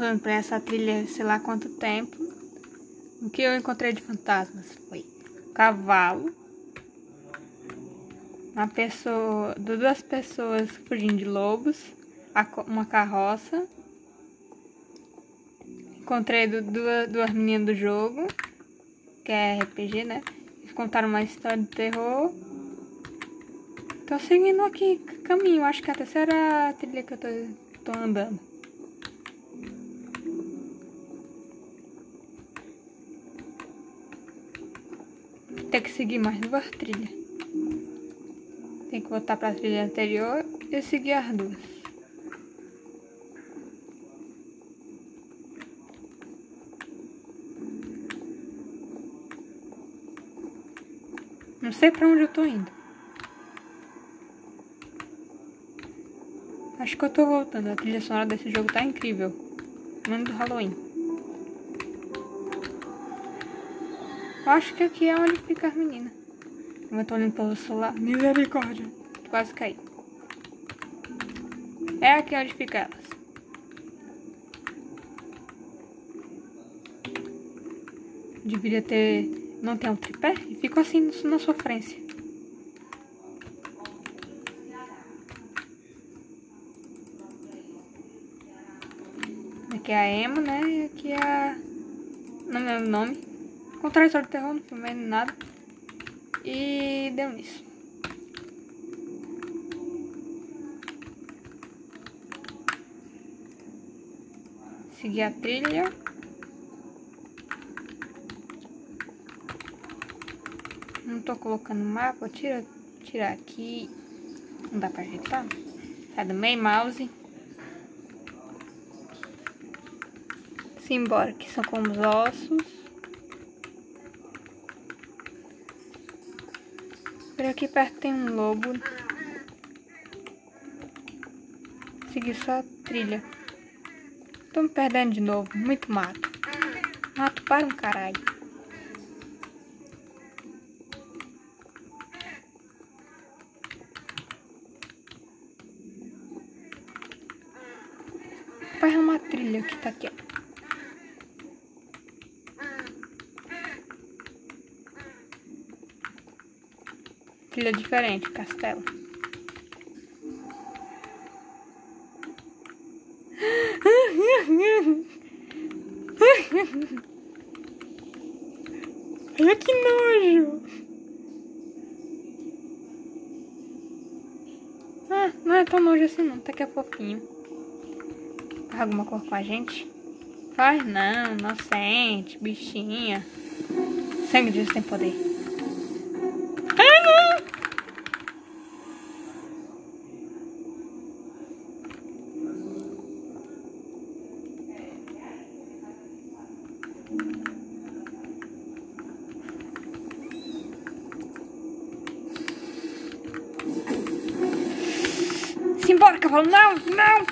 fazendo pra essa trilha sei lá quanto tempo. O que eu encontrei de fantasmas foi cavalo, uma pessoa, duas pessoas fugindo de lobos, uma carroça. Encontrei duas, duas meninas do jogo, que é RPG, né? Eles contaram uma história de terror. Tô seguindo aqui caminho, acho que é a terceira trilha que eu tô, tô andando. Tem que seguir mais duas trilhas. Tem que voltar para a trilha anterior e seguir as duas. Não sei para onde eu tô indo. Acho que eu tô voltando. A trilha sonora desse jogo tá incrível. Menos do Halloween. Acho que aqui é onde fica as meninas. Eu tô olhando pelo celular. Misericórdia. Quase caí. É aqui onde fica elas. Deveria ter... Não tem um tripé? E ficou assim na sofrência. Aqui é a Emo, né? E aqui é a... Não lembro o nome. Contrário história de terror, não filmei nada. E deu nisso. Seguir a trilha. Não tô colocando mapa, tira, tirar aqui. Não dá pra ajeitar. Sai do meio mouse. Simbora, que são como os ossos. Por aqui perto tem um lobo. Seguir só a trilha. Tô me perdendo de novo. Muito mato. Mato para um caralho. Vai uma trilha que tá aqui, ó. Trilha diferente, castelo. Olha que nojo. Ah, não é tão nojo assim não, até que é fofinho. Faz alguma cor com a gente? Faz não, inocente, bichinha. Sangue de Deus tem poder. Embora, cavalo. Não, não.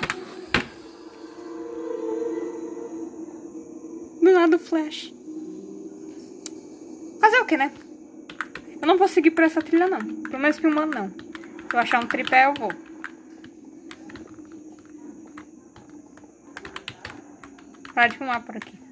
Do lado do flash. Fazer o que, né? Eu não vou seguir por essa trilha, não. Pelo menos filmando, não. Se eu achar um tripé, eu vou. Parar de filmar por aqui.